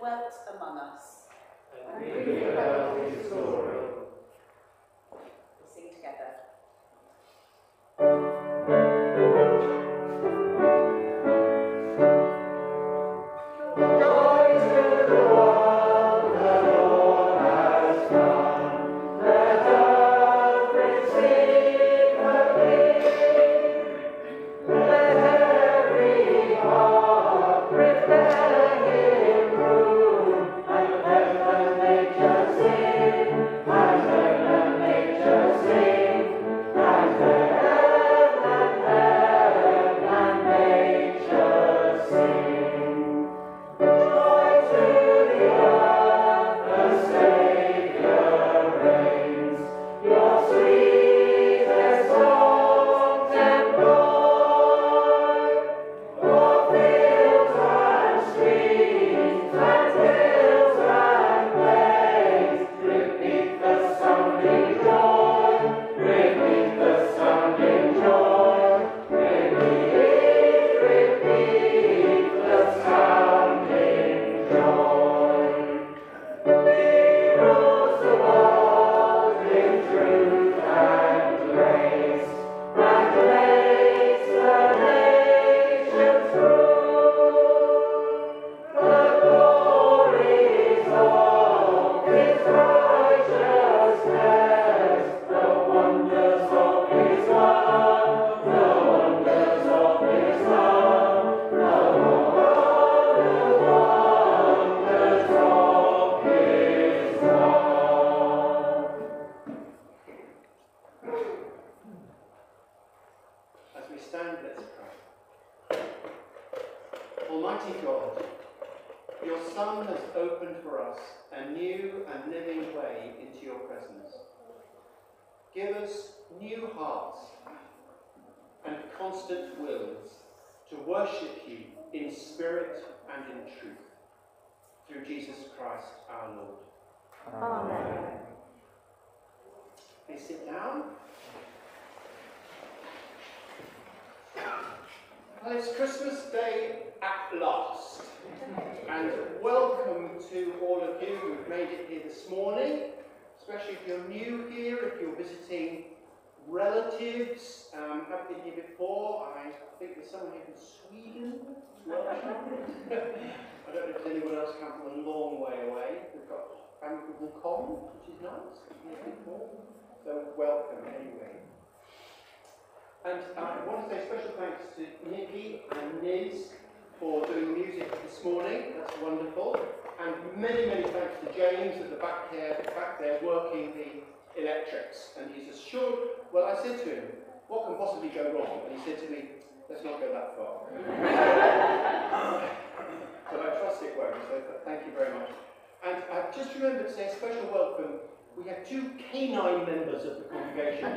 dwelt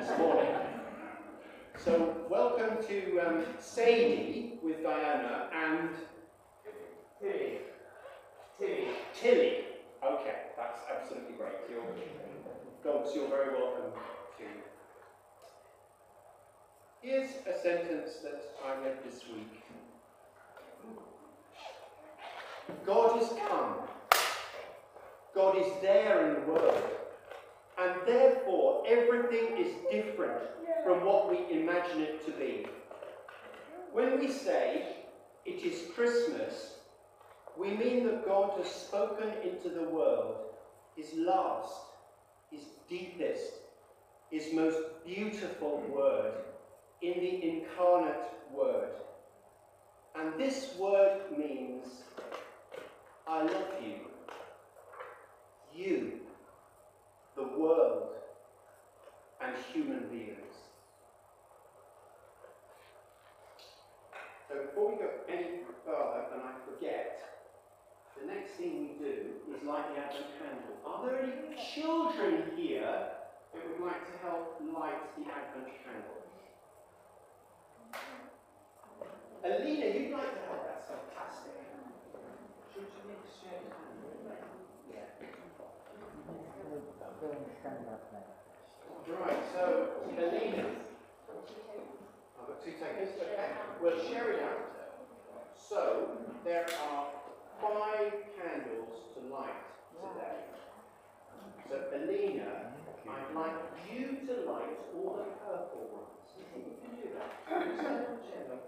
this morning. So welcome to um, Sadie with Diana and Tilly. Tilly. Tilly. Okay, that's absolutely great. You're, dogs, you're very welcome to. Here's a sentence that I read this week. God has come. God is there in the world. And therefore, everything is different from what we imagine it to be. When we say it is Christmas, we mean that God has spoken into the world his last, his deepest, his most beautiful word in the incarnate word. And this word means, I love you. You the world, and human beings. So before we go any further, and I forget, the next thing we do is light the Advent candle. Are there any children here that would like to help light the Advent candle? Alina, you'd like to help? That's fantastic. Should you the candle? Yeah. Right, so Alina. I've got two takers. Okay, we'll share it out. So there are five candles to light today. So Alina, I'd like you to light all the purple ones. You do that. You take that.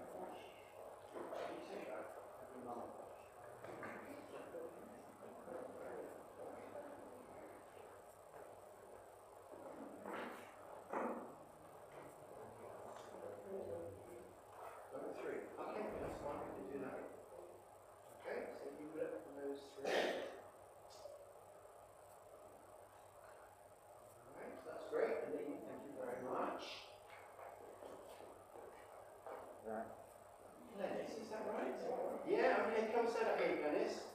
Number three. Okay, that's fine. We can do that. Okay, so you look for those three. Alright, so that's great. Aline, thank you very much. Dennis, is that right? Yeah, okay, come sit up here, Dennis.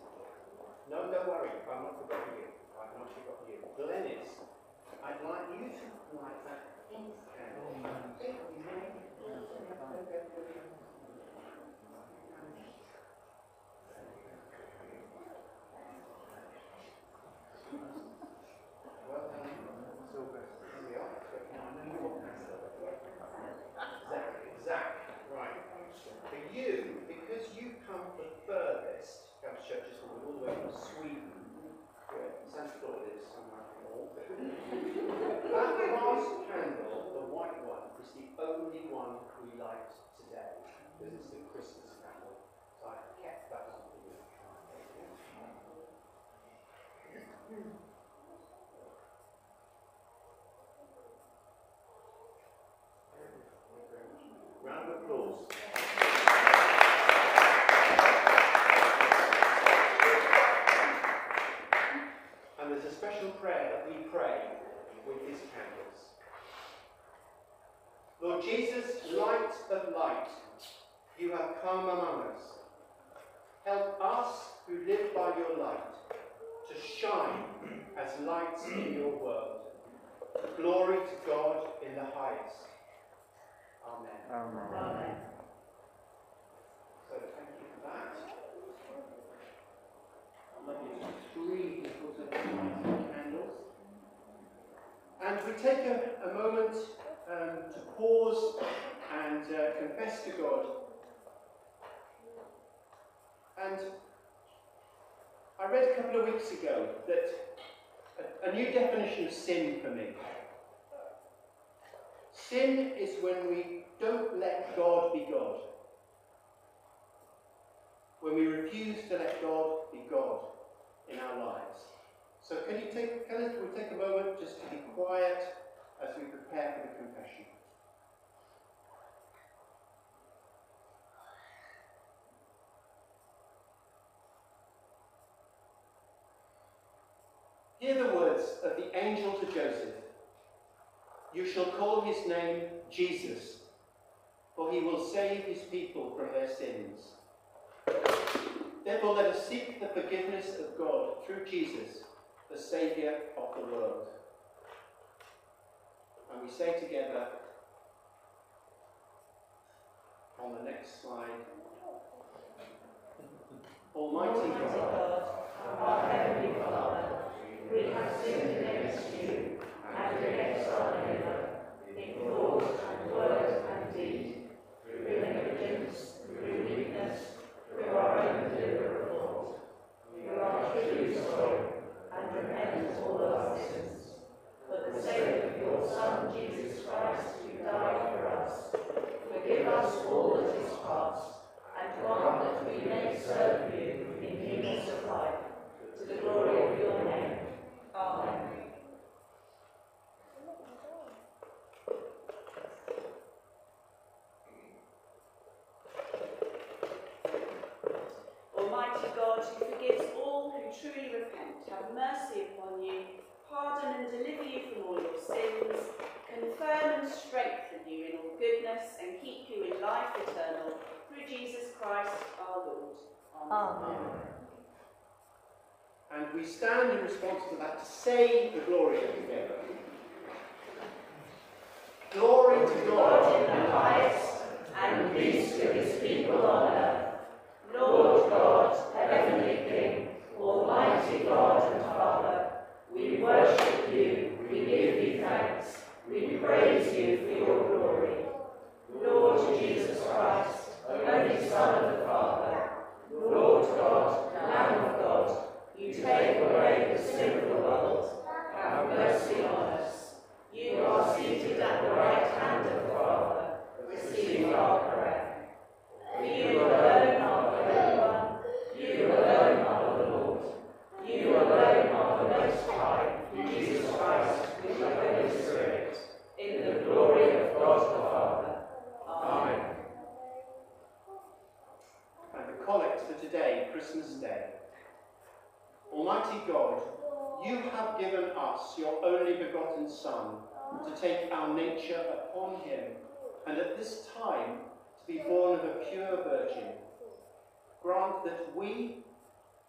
No, don't worry, I've not forgotten you. I've not forgotten you. Glenys, I'd like you to light that pink candle. Well done, Silver. Here we are. Zach, Zach, right. For you, because you come the furthest, God's churches all the way from Sweden, where Santa Claus is somewhere north. That last candle, the white one, is the only one we light today, because it's the Christmas candle. So I kept that one for you. Round And there's a special prayer that we pray with these candles. Lord Jesus, light of light, you have come among us. Help us who live by your light to shine as lights in your world. Glory to God in the highest. Amen. Amen. Amen. So thank you for that. I'll let you three little of candles. And we take a, a moment um, to pause and uh, confess to God. And I read a couple of weeks ago that a, a new definition of sin for me. Sin is when we don't let God be God. When we refuse to let God be God in our lives. So can you take can we take a moment just to be quiet as we prepare for the confession? Hear the words of the angel to Joseph. You shall call his name Jesus, for he will save his people from their sins. Therefore, let us seek the forgiveness of God through Jesus, the Saviour of the world. And we say together on the next slide Almighty God, our Heavenly Father, we have sinned against you and against our neighbour, in thought and word and deed, through negligence, through weakness, through our own deliberate fault. We are truly sorry and repent of all our sins. For the sake of your Son, Jesus Christ, who died for us, forgive us all that is past, and grant that we may serve you in newness of life, to the glory of your name. Amen. Almighty God, who forgives all who truly repent, have mercy upon you, pardon and deliver you from all your sins, confirm and strengthen you in all goodness, and keep you in life eternal, through Jesus Christ our Lord. Amen. and we stand in response to that to say the glory together. Glory to God in the highest, and peace to his people on earth. Lord God, heavenly King, almighty God and Father, we worship you, we give you thanks, we praise you for your glory. Lord Jesus Christ, only Son of the Father, Lord God, Lamb of God, you take away the sin of the world. Have mercy on us. You are seated at the right hand of the Father. Receive our prayer. For you are the Holy One. You alone are the Lord. You alone are the Most High, Jesus Christ, with the Holy Spirit, in the glory of God the Father. Amen. And the collect for today, Christmas Day. Almighty God, you have given us your only begotten Son to take our nature upon him, and at this time to be born of a pure virgin. Grant that we,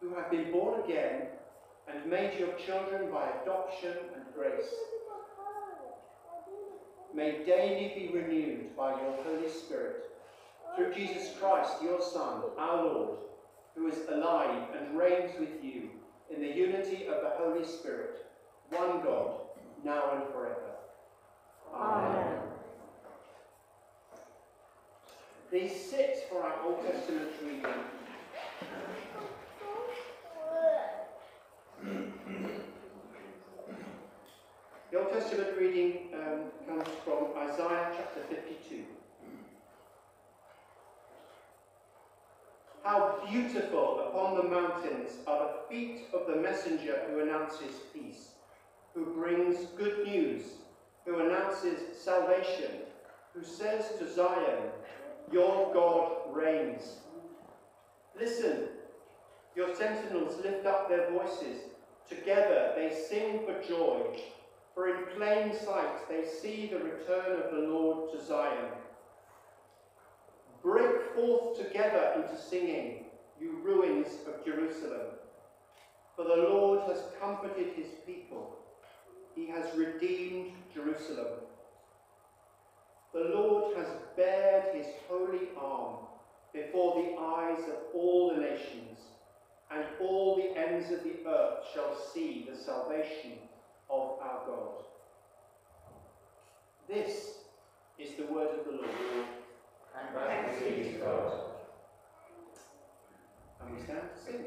who have been born again and made your children by adoption and grace, may daily be renewed by your Holy Spirit through Jesus Christ, your Son, our Lord, who is alive and reigns with you in the unity of the Holy Spirit, one God, now and forever. Amen. These six for our Old Testament reading. The Old Testament reading um, comes from Isaiah chapter 52. How beautiful upon the mountains are the feet of the messenger who announces peace, who brings good news, who announces salvation, who says to Zion, Your God reigns. Listen, your sentinels lift up their voices. Together they sing for joy, for in plain sight they see the return of the Lord to Zion. Break forth together into singing, you ruins of Jerusalem. For the Lord has comforted his people. He has redeemed Jerusalem. The Lord has bared his holy arm before the eyes of all the nations, and all the ends of the earth shall see the salvation of our God. This is the word of the Lord. And thanks be to God. And we stand to sing.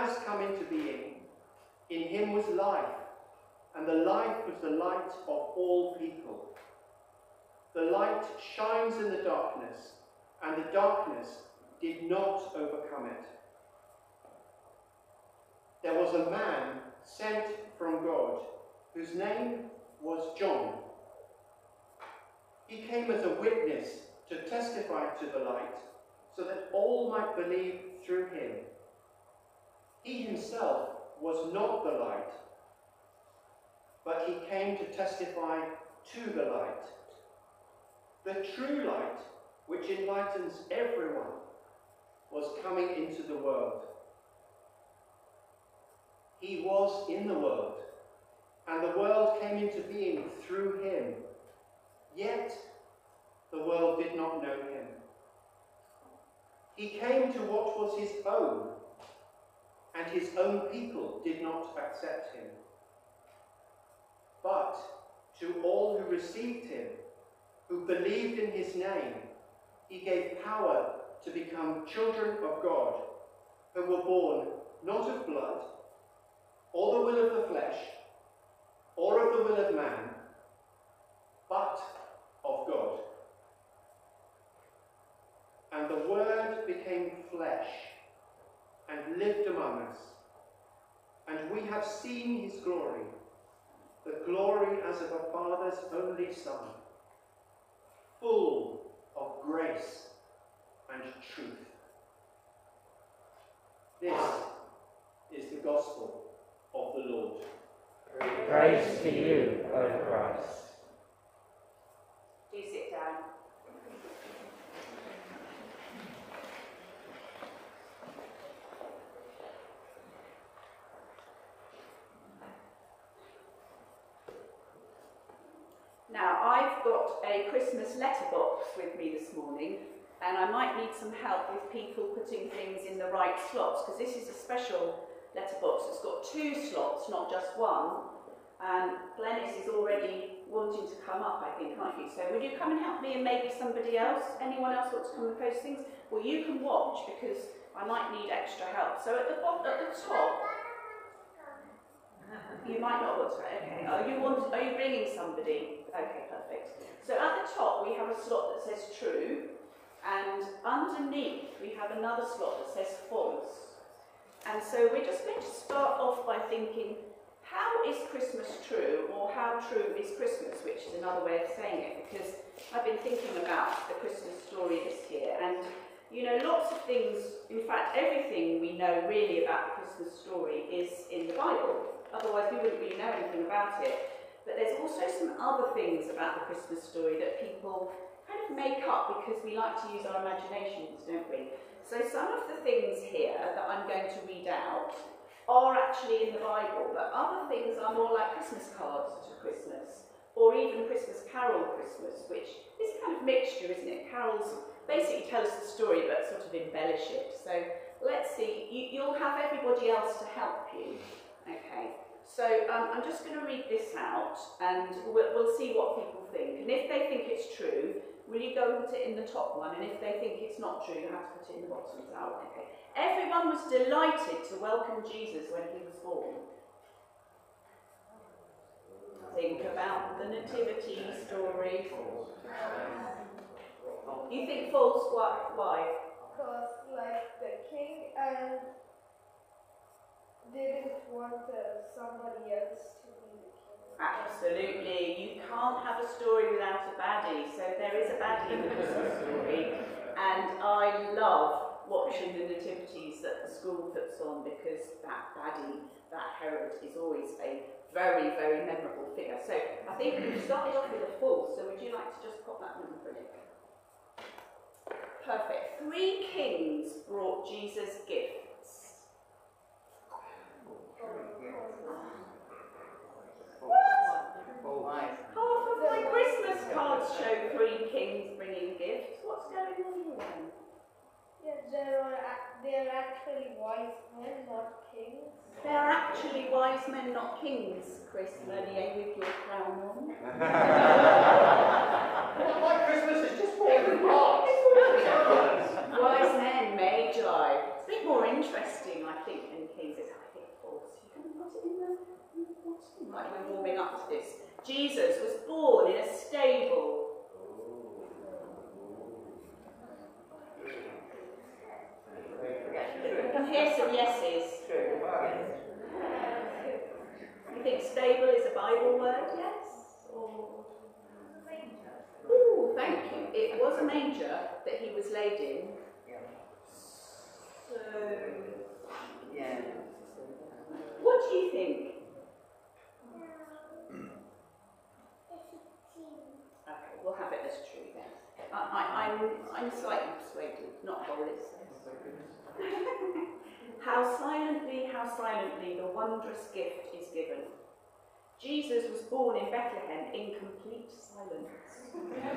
Has come into being, in him was life, and the life was the light of all people. The light shines in the darkness, and the darkness did not overcome it. There was a man sent from God, whose name was John. He came as a witness to testify to the light, so that all might believe through him. He himself was not the light, but he came to testify to the light. The true light, which enlightens everyone, was coming into the world. He was in the world, and the world came into being through him. Yet the world did not know him. He came to what was his own, and his own people did not accept him. But to all who received him, who believed in his name, he gave power to become children of God, who were born not of blood, or the will of the flesh, or of the will of man, but of God. And the Word became flesh and lived among us, and we have seen his glory, the glory as of a Father's only Son, full of grace and truth. This is the gospel of the Lord. Praise to you, O Christ. Do sit down. Now, I've got a Christmas letterbox with me this morning, and I might need some help with people putting things in the right slots, because this is a special letterbox. It's got two slots, not just one. And Glenys is already wanting to come up, I think, aren't you? So would you come and help me and maybe somebody else? Anyone else want to come and post things? Well, you can watch because I might need extra help. So at the at the top, you might not want to. Okay. Are you want? Are you bringing somebody? Okay, perfect. So at the top we have a slot that says true, and underneath we have another slot that says false. And so we're just going to start off by thinking how is Christmas true, or how true is Christmas, which is another way of saying it, because I've been thinking about the Christmas story this year, and you know, lots of things, in fact, everything we know really about the Christmas story is in the Bible, otherwise we wouldn't really know anything about it. But there's also some other things about the Christmas story that people kind of make up because we like to use our imaginations, don't we? So some of the things here that I'm going to read out are actually in the Bible, but other things are more like Christmas cards to Christmas, or even Christmas Carol Christmas, which is kind of mixture, isn't it? Carols basically tell us the story, but sort of embellish it. So let's see, you, you'll have everybody else to help you, okay? So um, I'm just going to read this out, and we'll, we'll see what people think. And if they think it's true, will you go and put it in the top one? And if they think it's not true, you have to put it in the bottom. That? Okay. Everyone was delighted to welcome Jesus when he was born. Think about the nativity story. You think false? Why? Why? Because, like, the king and didn't want uh, somebody else to be the king. Absolutely. You can't have a story without a baddie. So there is a baddie in the story. And I love watching the nativities that the school puts on because that baddie, that Herod, is always a very, very memorable figure. So I think we've started off with a false. So would you like to just pop that number in? Perfect. Three kings brought Jesus gifts. Half of my Christmas cards show three kings bringing gifts. What's going on? Yeah, there are they're actually wise men, not kings. They're actually wise men, not kings, Chris Mernier, with your crown on. My Christmas is just falling apart. wise men, magi. It's a bit more interesting, I think, false. You can put it in the, in the bottom. Warming up to this. Jesus was born in a stable. Here's some yeses. You think stable is a Bible word, yes? Or... Ooh, thank you. It was a manger that he was laid in. So, yeah. What do you think? Okay, we'll have it as true then. I, I, I'm, I'm slightly persuaded, not whole, how silently, how silently the wondrous gift is given. Jesus was born in Bethlehem in complete silence.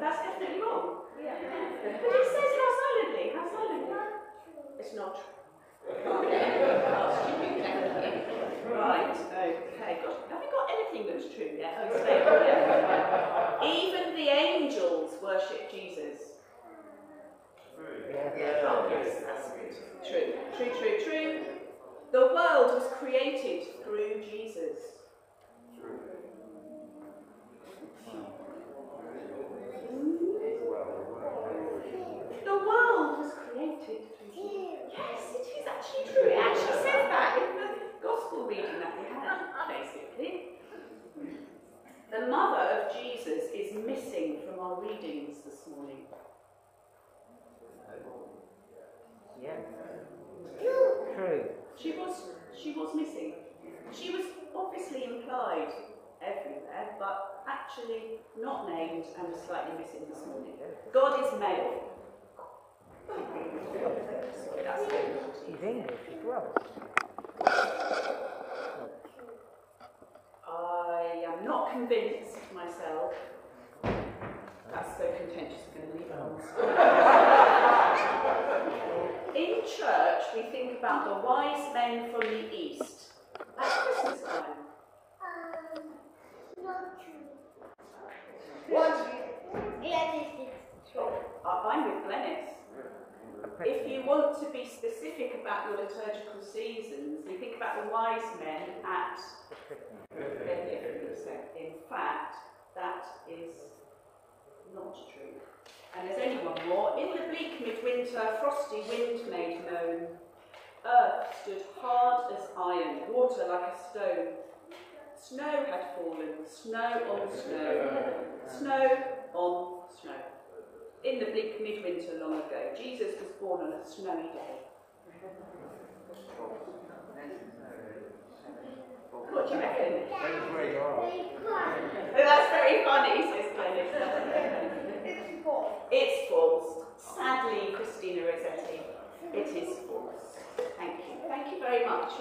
That's definitely wrong. But it says how silently. It's not right, okay. Gosh, have we got anything that's true yet? Oh, it's there, yeah. Even the angels worship Jesus. Yeah, oh, yes, that's true. True, true, true. The world was created through Jesus. The world was created through Jesus. Yes, it actually true. It actually says that in the gospel reading that we had, basically. The mother of Jesus is missing from our readings this morning. Yeah. True. She was she was missing. She was obviously implied everywhere, but actually not named and was slightly missing this morning. God is male. He's English as well. I am not convinced myself. That's so contentious, I'm going to leave it on. In church, we think about the wise men from the east at Christmas time. What? I- I'm with Glenys. If you want to be specific about your liturgical seasons, you think about the wise men at Bethlehem. In fact, that is not true. And there's only one more. In the bleak midwinter, frosty wind made moan. Earth stood hard as iron, water like a stone. Snow had fallen, snow on snow, snow on snow. In the bleak midwinter long ago, Jesus was born on a snowy day. What do you reckon? Depends where you are. That's very funny, says Glenys. Uh, it's false. Sadly, Christina Rossetti, it is false. Thank you. Thank you very much.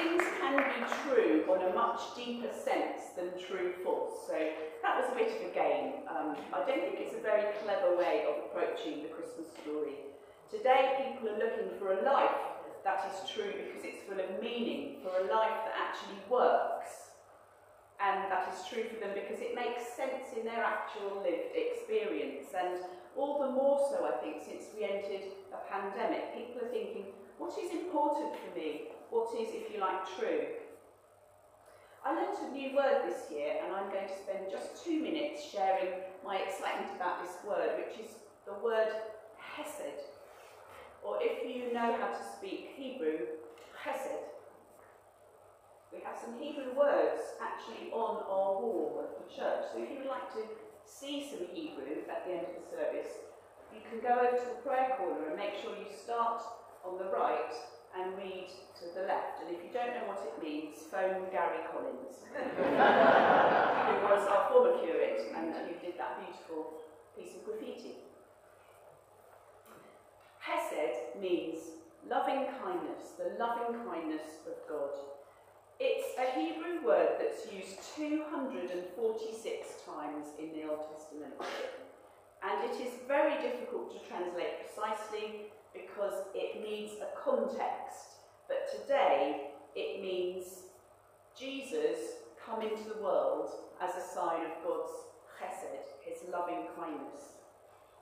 Things can be true on a much deeper sense than true false. So that was a bit of a game. Um, I don't think it's a very clever way of approaching the Christmas story. Today, people are looking for a life that is true because it's full of meaning, for a life that actually works. And that is true for them because it makes sense in their actual lived experience. And all the more so, I think, since we entered a pandemic, people are thinking, what is important for me? What is, if you like, true? I learnt a new word this year, and I'm going to spend just two minutes sharing my excitement about this word, which is the word hesed. Or if you know how to speak Hebrew, hesed. We have some Hebrew words actually on our wall at the church. So if you would like to see some Hebrew at the end of the service, you can go over to the prayer corner and make sure you start on the right and read. And if you don't know what it means, phone Gary Collins, who was our former curate and who did that beautiful piece of graffiti. Hesed means loving kindness, the loving kindness of God. It's a Hebrew word that's used 246 times in the Old Testament. And it is very difficult to translate precisely because it needs a context. But today, it means Jesus come into the world as a sign of God's chesed, his loving kindness.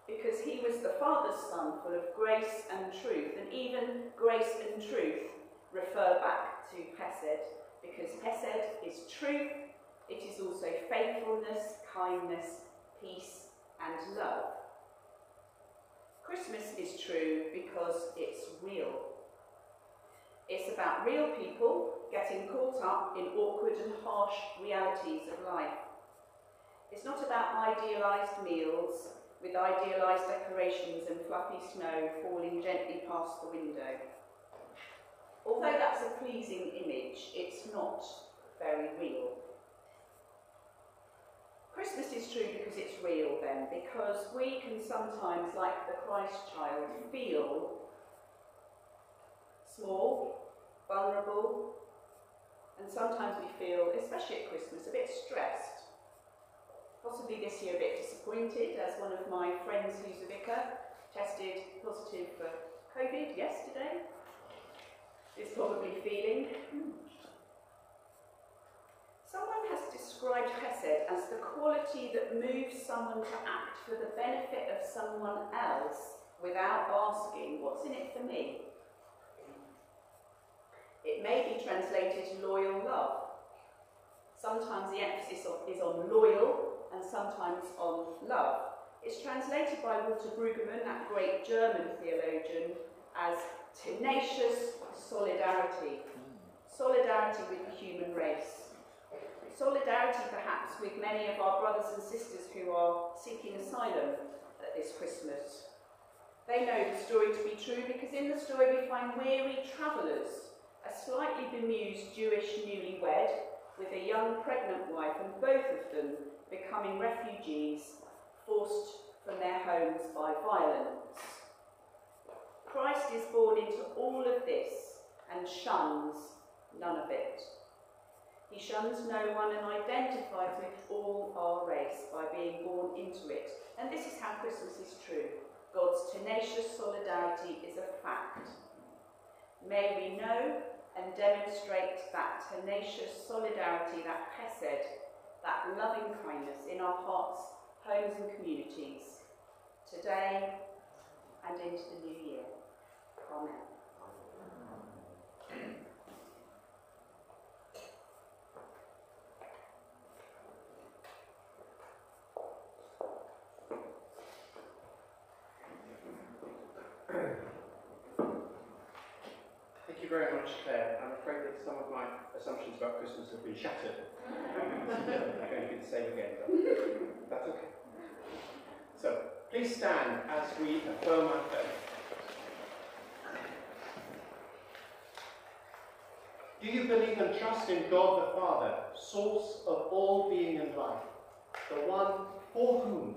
Because he was the Father's Son, full of grace and truth, and even grace and truth refer back to chesed, because chesed is truth, it is also faithfulness, kindness, peace, and love. Christmas is true because it's real. It's about real people getting caught up in awkward and harsh realities of life. It's not about idealised meals with idealised decorations and fluffy snow falling gently past the window. Although that's a pleasing image, it's not very real. Christmas is true because it's real then, because we can sometimes, like the Christ child, feel small, vulnerable, and sometimes we feel, especially at Christmas, a bit stressed. Possibly this year a bit disappointed, as one of my friends who's a vicar tested positive for COVID yesterday. Is probably feeling. Hmm. Someone has described chesed as the quality that moves someone to act for the benefit of someone else without asking, what's in it for me? It may be translated loyal love. Sometimes the emphasis is on loyal and sometimes on love. It's translated by Walter Brueggemann, that great German theologian, as tenacious solidarity. Solidarity with the human race. Solidarity, perhaps, with many of our brothers and sisters who are seeking asylum at this Christmas. They know the story to be true because in the story we find weary travellers, a slightly bemused Jewish newlywed with a young pregnant wife, and both of them becoming refugees forced from their homes by violence. Christ is born into all of this and shuns none of it. He shuns no one and identifies with all our race by being born into it. And this is how Christmas is true. God's tenacious solidarity is a fact. May we know and demonstrate that tenacious solidarity, that chesed, that loving kindness in our hearts, homes and communities, today and into the new year. Amen. Thank you very much, Claire. I'm afraid that some of my assumptions about Christmas have been shattered. I'm going to be the same again, but that's okay. So, please stand as we affirm our faith. Do you believe and trust in God the Father, source of all being and life, the one for whom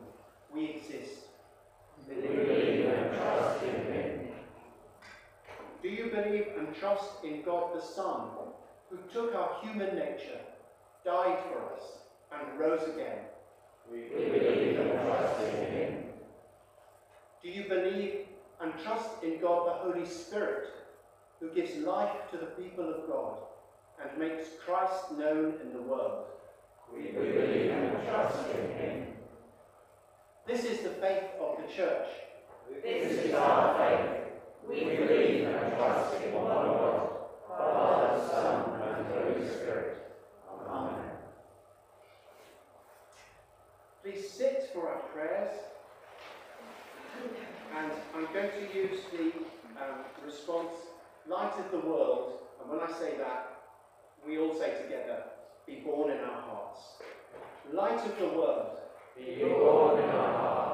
we exist? Believe and trust in Him. Do you believe and trust in God the Son, who took our human nature, died for us, and rose again? We believe and trust in Him. Do you believe and trust in God the Holy Spirit, who gives life to the people of God and makes Christ known in the world? We believe and trust in Him. This is the faith of the Church. This is our faith. We believe and trust in one Lord, Father, Son, and Holy Spirit. Amen. Please sit for our prayers. And I'm going to use the um, response, light of the world. And when I say that, we all say together, be born in our hearts. Light of the world. Be born in our hearts.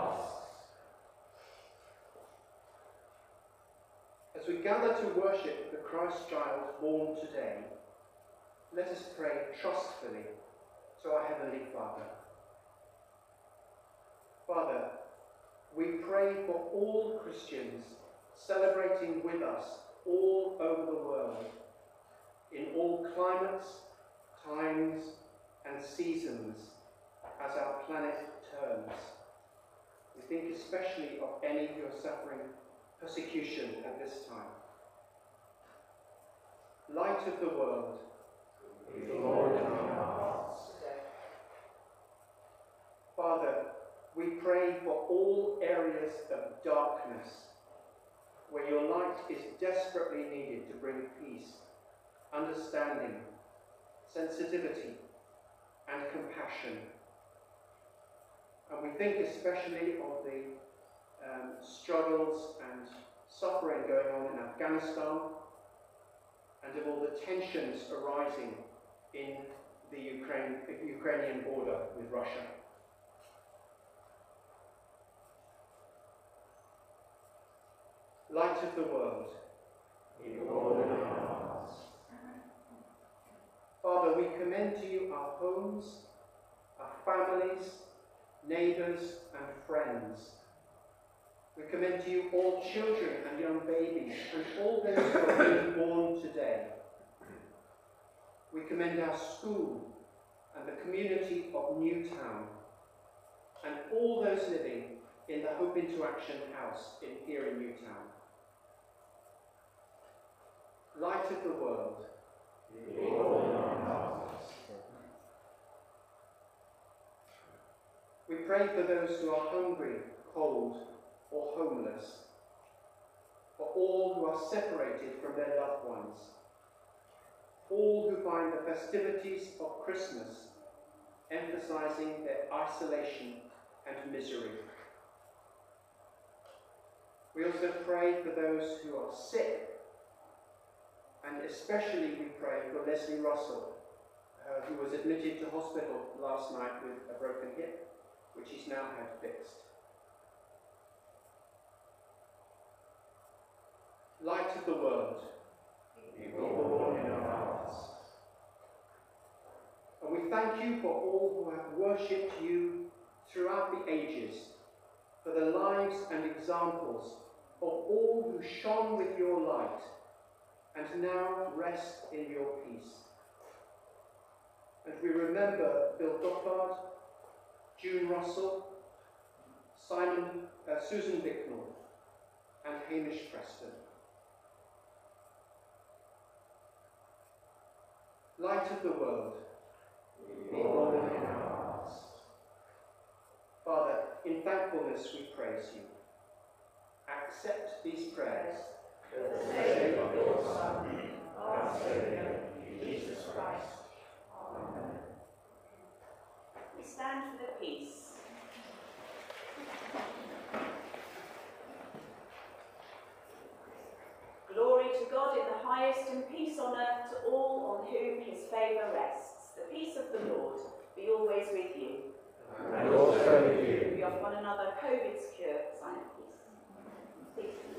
As we gather to worship the Christ child born today, let us pray trustfully to our Heavenly Father. Father, we pray for all Christians celebrating with us all over the world, in all climates, times, and seasons, as our planet turns. We think especially of any who are suffering persecution at this time. Light of the world, Be Lord in our hearts. Father, we pray all areas of darkness where your light is desperately needed to bring peace, understanding, sensitivity, and compassion. And we think especially of the um, struggles and suffering going on in Afghanistan and of all the tensions arising in the Ukraine, Ukrainian border with Russia. Light of the world. Father, we commend to you our homes, our families, neighbours and friends. We commend to you all children and young babies and all those who are being born today. We commend our school and the community of Newtown and all those living in the Hope into Action House in, here in Newtown. Light of the world. We pray for those who are hungry, cold, or homeless, for all who are separated from their loved ones, all who find the festivities of Christmas emphasizing their isolation and misery. We also pray for those who are sick, and especially we pray for Leslie Russell, uh, who was admitted to hospital last night with a broken hip, which he's now had fixed. Light of the world. Be born in our hearts. And we thank you for all who have worshipped you throughout the ages, for the lives and examples of all who shone with your light and now rest in your peace. And we remember Bill Gothard, June Russell, Simon, uh, Susan Bicknell, and Hamish Preston. Light of the world. Be born in our hearts. Father, in thankfulness we praise you. Accept these prayers For the sake of your Son, our Saviour, Jesus Christ. Amen. We stand for the peace. Glory to God in the highest and peace on earth to all on whom his favour rests. The peace of the Lord be always with you. And also with you. We offer one another COVID secure sign of peace. Please.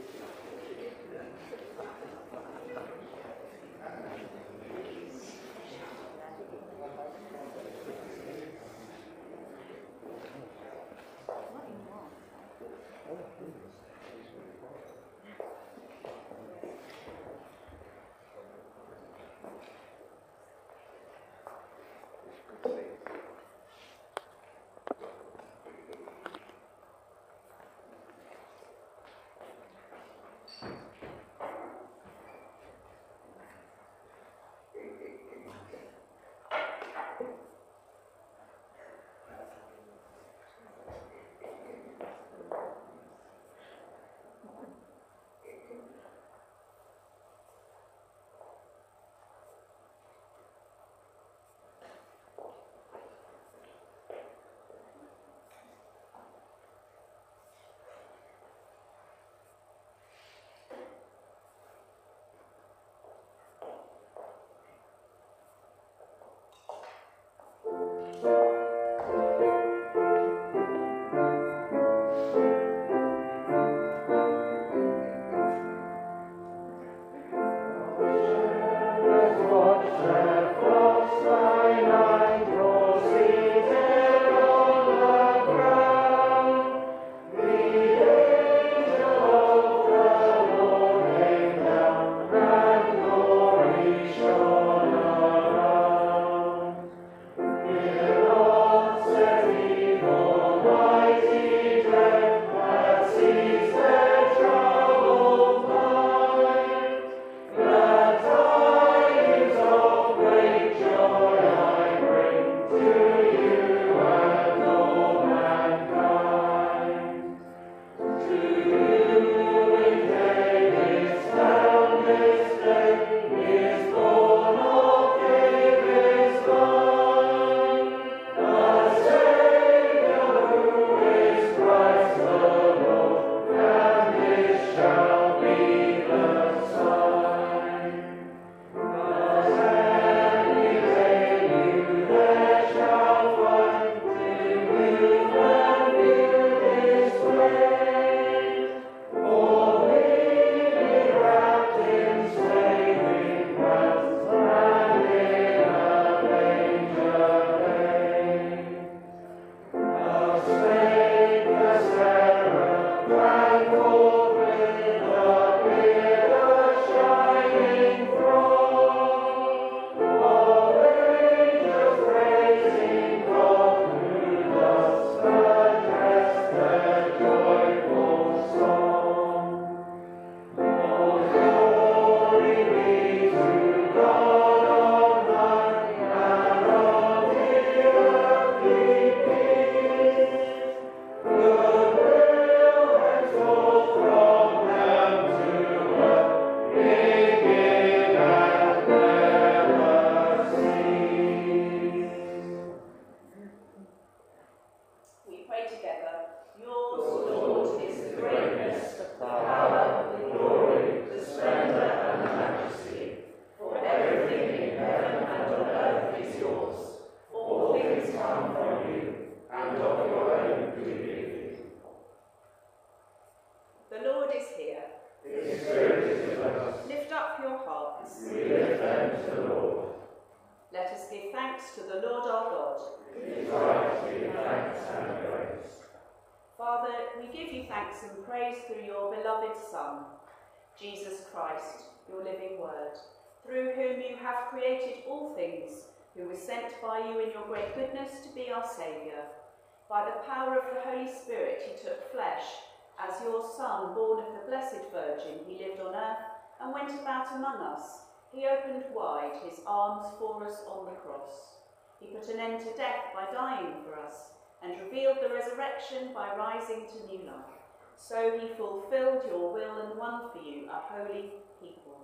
New life. So he fulfilled your will and won for you a holy people.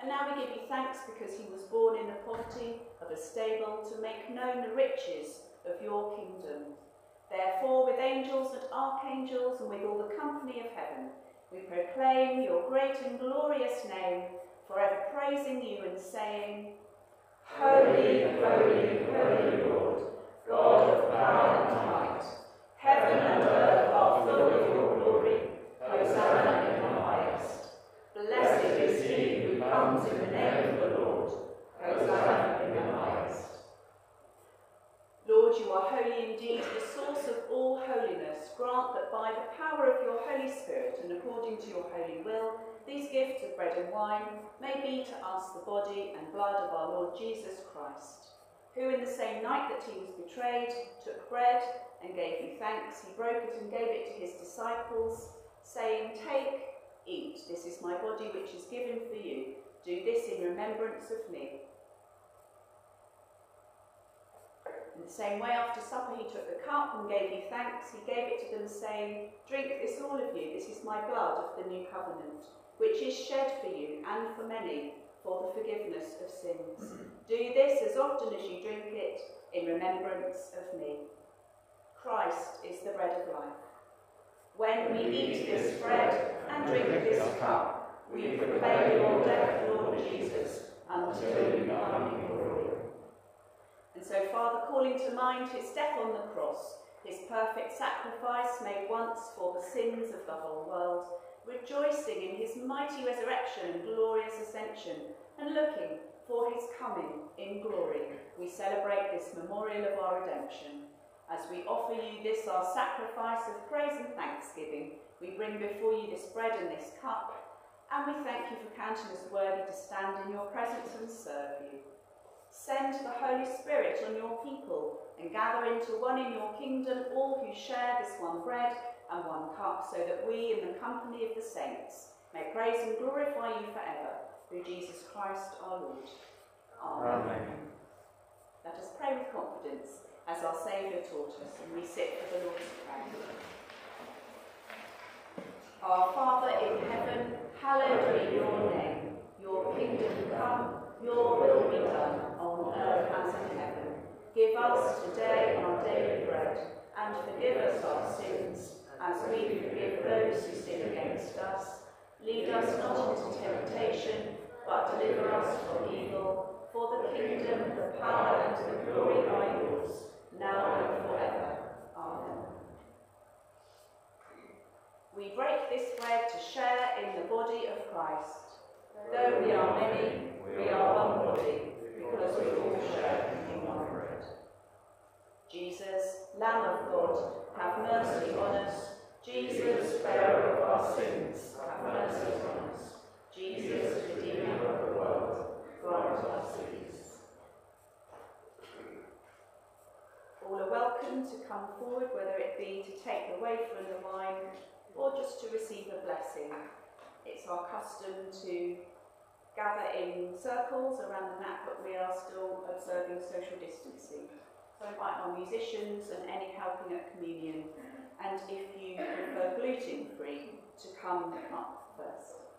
And now we give you thanks because he was born in the poverty of a stable to make known the riches of your kingdom. Therefore, with angels and archangels and with all the company of heaven, we proclaim your great and glorious name, forever praising you and saying, Holy, holy, holy Lord, God of power and might. Heaven and earth are full of your glory. Hosanna in the highest. Blessed is he who comes in the name of the Lord. Hosanna in the highest. Lord, you are holy indeed, the source of all holiness. Grant that by the power of your Holy Spirit and according to your holy will, these gifts of bread and wine may be to us the body and blood of our Lord Jesus Christ, who in the same night that he was betrayed took bread and gave you thanks. He broke it and gave it to his disciples, saying, Take, eat, this is my body which is given for you. Do this in remembrance of me. In the same way, after supper, he took the cup and gave you thanks. He gave it to them, saying, Drink this, all of you. This is my blood of the new covenant, which is shed for you and for many for the forgiveness of sins. Do this as often as you drink it in remembrance of me. Christ is the bread of life. When we eat this bread and drink this cup, we proclaim your death, Lord Jesus, until you come in glory. And so, Father, calling to mind his death on the cross, his perfect sacrifice made once for the sins of the whole world, rejoicing in his mighty resurrection and glorious ascension, and looking for his coming in glory, we celebrate this memorial of our redemption. As we offer you this, our sacrifice of praise and thanksgiving, we bring before you this bread and this cup, and we thank you for counting us worthy to stand in your presence and serve you. Send the Holy Spirit on your people and gather into one in your kingdom all who share this one bread and one cup, so that we, in the company of the saints, may praise and glorify you forever, through Jesus Christ our Lord. Amen. Amen. Let us pray with confidence, as our Saviour taught us, and we sit for the Lord's Prayer. Our Father in heaven, hallowed be your name. Your kingdom come, your will be done, on earth as in heaven. Give us today our daily bread, and forgive us our sins, as we forgive those who sin against us. Lead us not into temptation, but deliver us from evil. For the kingdom, the power, and the glory are yours, now and forever. Amen. We break this bread to share in the body of Christ. Though we are many, we are one body, because we all share in one bread. Jesus, Lamb of God, have mercy on us. Jesus, bearer of our sins, have mercy on us. Jesus, Redeemer All are welcome to come forward, whether it be to take the wafer and the wine, or just to receive a blessing. It's our custom to gather in circles around the mat, but we are still observing social distancing. So I invite our musicians and any helping at communion, and if you prefer gluten free, to come up first.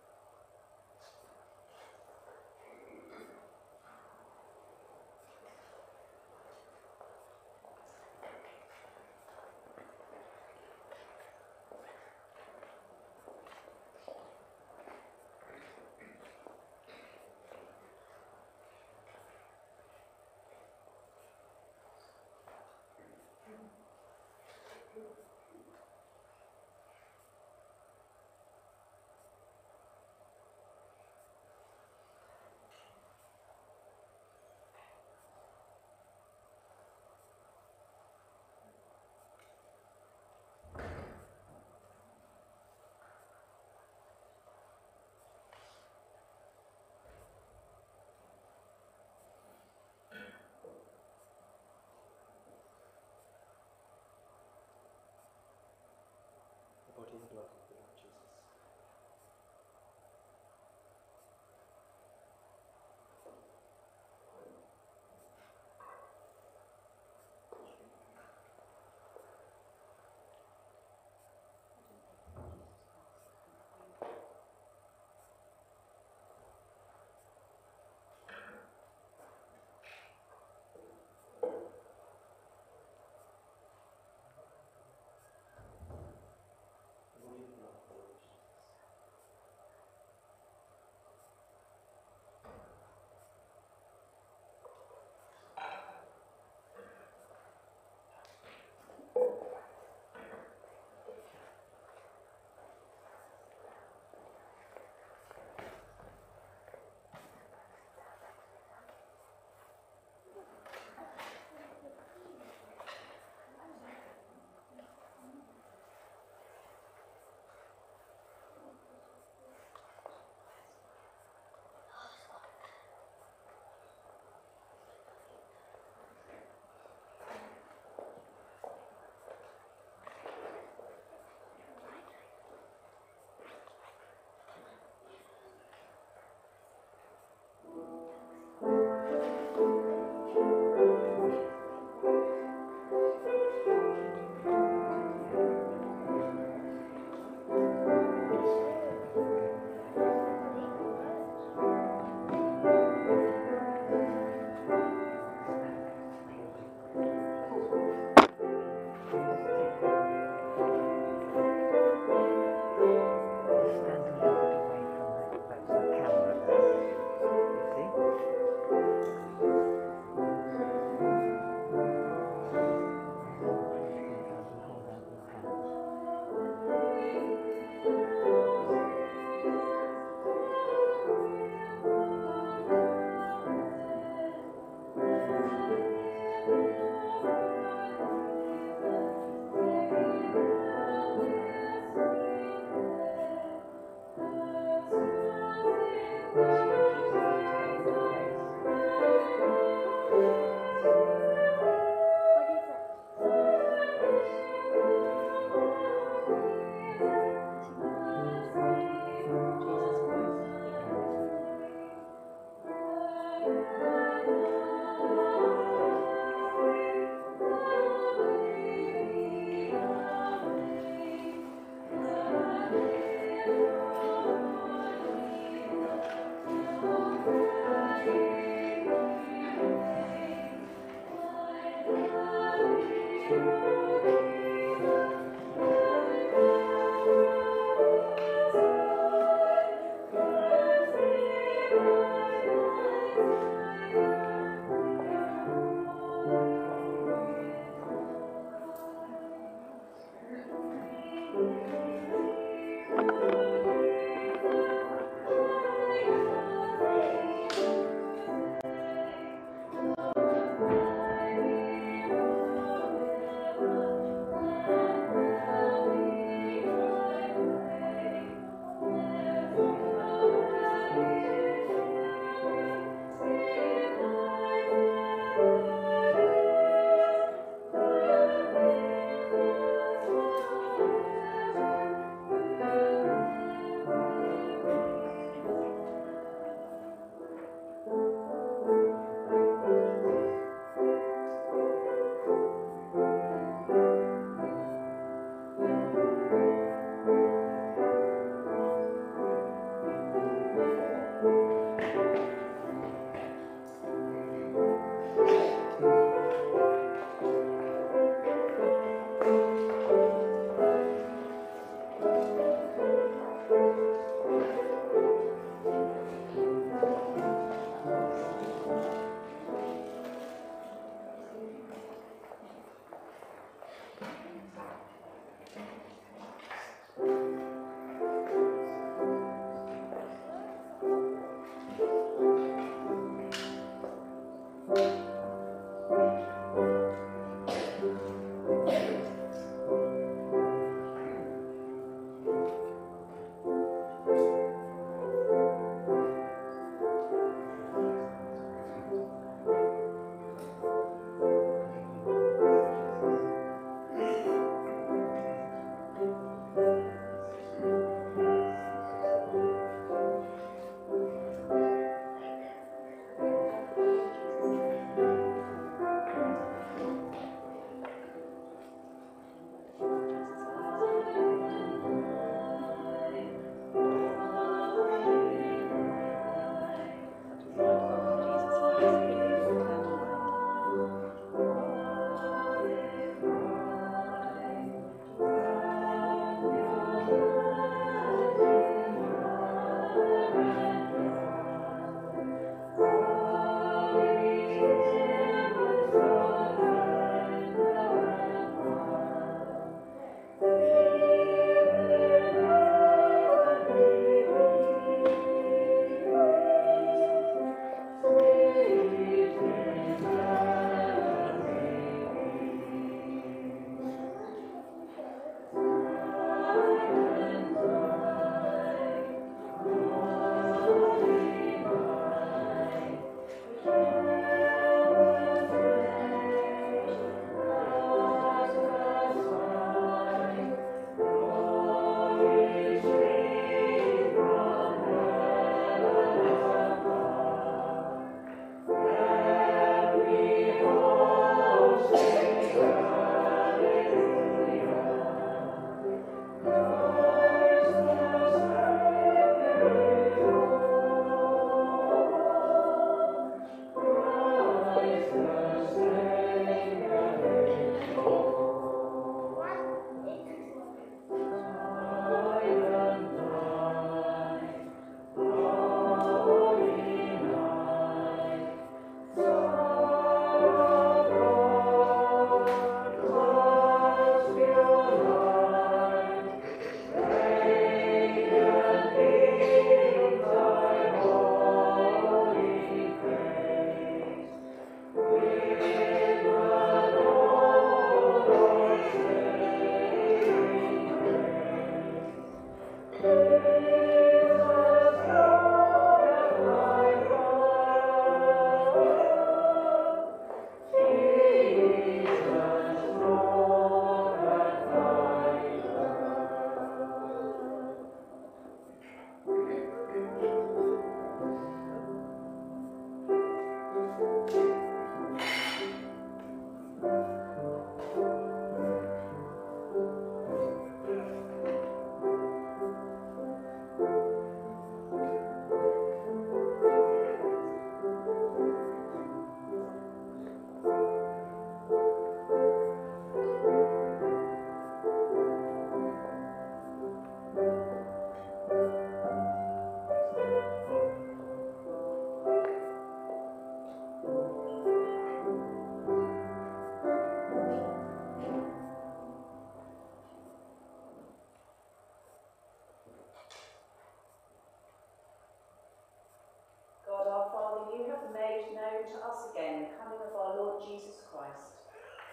Known to us again the coming of our Lord Jesus Christ.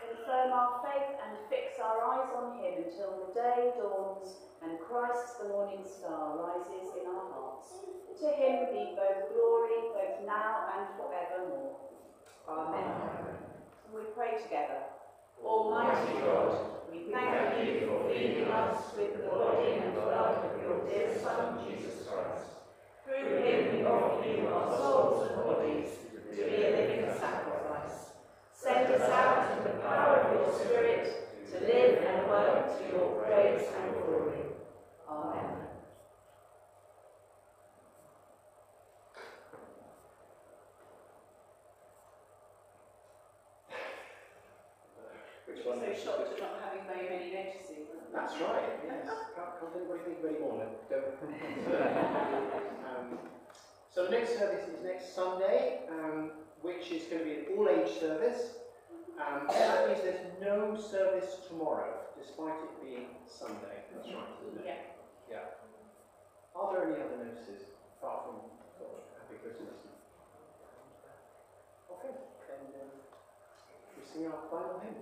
Confirm our faith and fix our eyes on him until the day dawns and Christ the morning star rises in our hearts. To him be both glory, both now and forevermore. Amen. And we pray together. Almighty God, we thank you for feeding us with the body and blood of your dear Son, Jesus Christ. Through him we offer you our souls and bodies to be a living sacrifice. Send us out in the power of your Spirit to live and work to your praise and glory. Amen. Which So one? shocked at not having very many notices. That's right, yes. Can't, can't anybody think of any more? No, don't. um, so the next service is next Sunday, um, which is going to be an all-age service. Um, that means there's no service tomorrow, despite it being Sunday. That's right, isn't it? Yeah. Are there any other notices apart from Happy Christmas? Okay, then um, we sing our final hymn.